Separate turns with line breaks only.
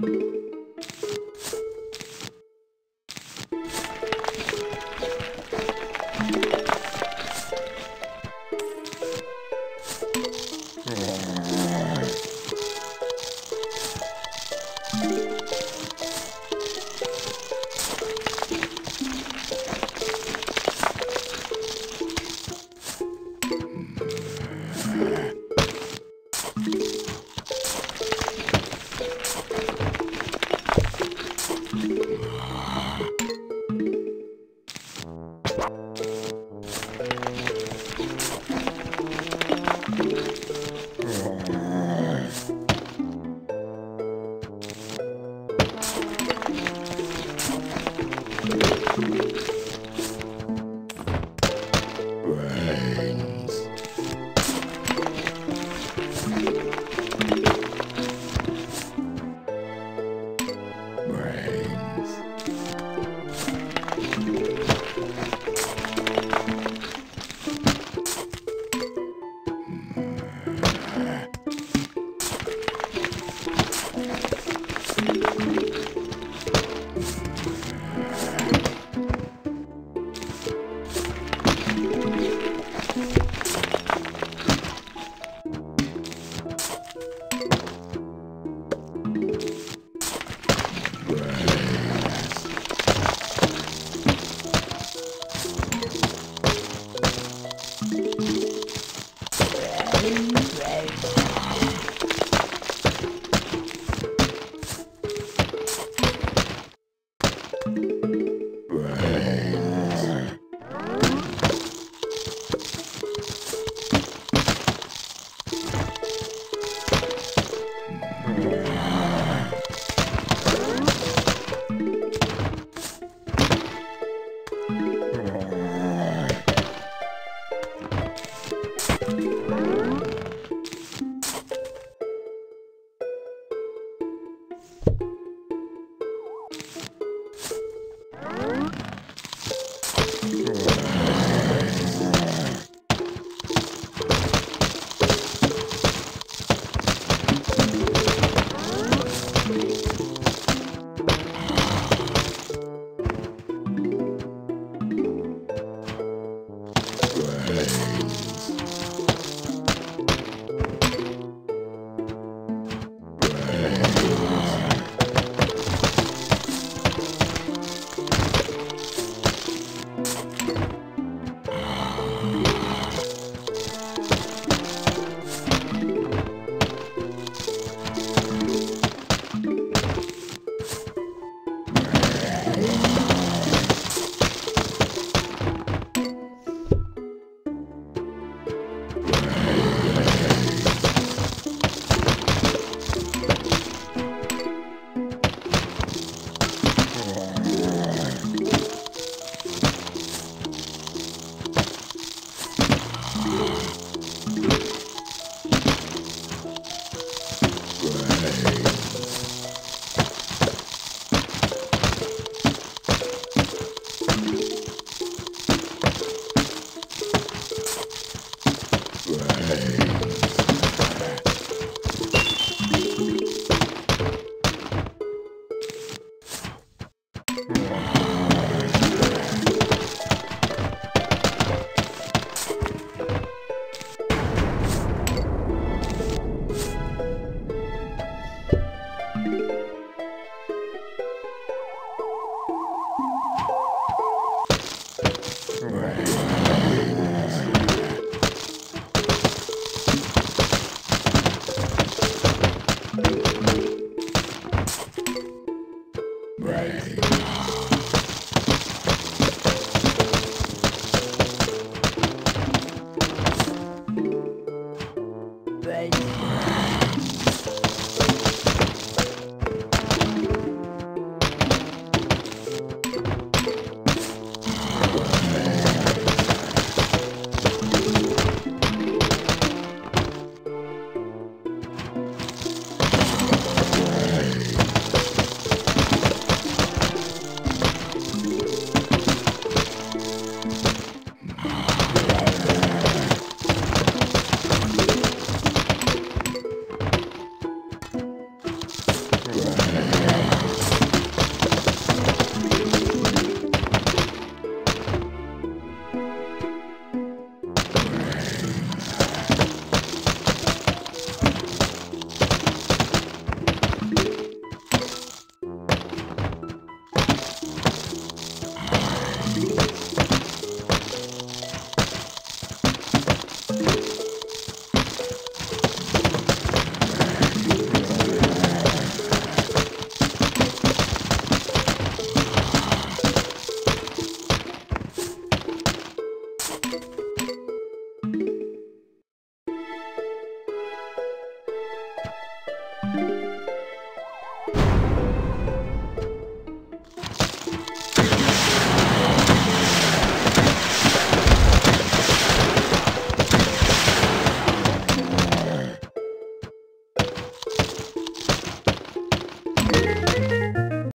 thank you
Right.